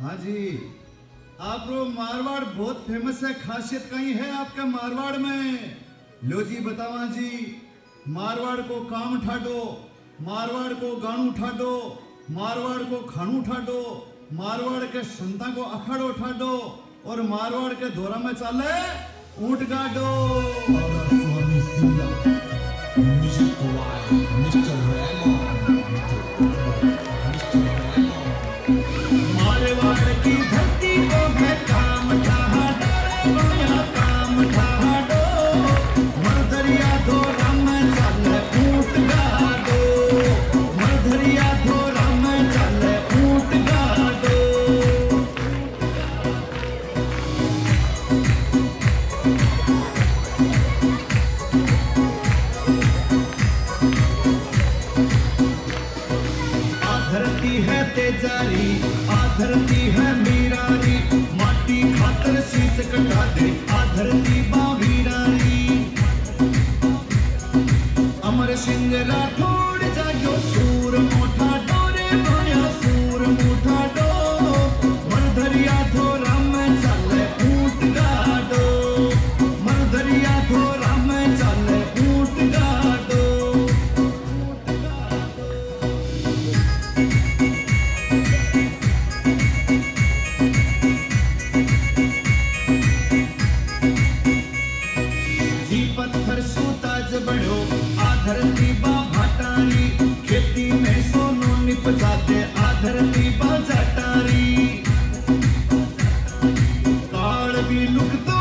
हाँ जी। आप मारवाड़ बहुत फ़ेमस है, खासियत कहीं है आपके मारवाड़ में? लो जी बतावा जी। मारवाड़ को काम ठाडो मारवाड़ को गानू ठाडो मारवाड़ को खानू ठाडो मारवाड़ के संता को अखाड़ो ठाडो और मारवाड़ के धोरा में चाले, ऊँट गाडो। तेजारी आधरती है मीरारी माटी खातर शीस कटा दे। आधरती बावीरारी सूताज आधर आधरती बा भाटारी, खेती में सोनो निपजाते आधर दीबा जाटारी। काल भी लुक